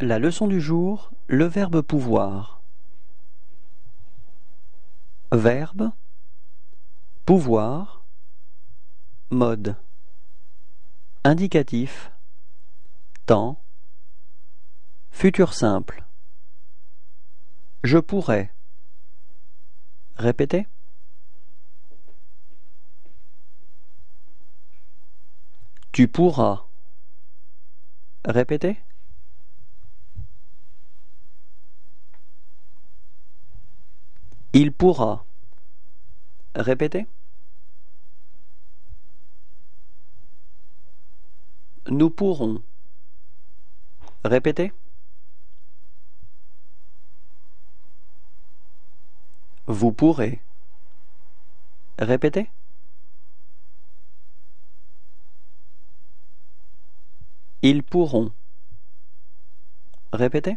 La leçon du jour, le verbe pouvoir. Verbe, pouvoir, mode. Indicatif, temps, futur simple. Je pourrais. Répétez. Tu pourras. Répétez. Il pourra. Répétez. Nous pourrons. Répétez. Vous pourrez. Répétez. Ils pourront. Répétez.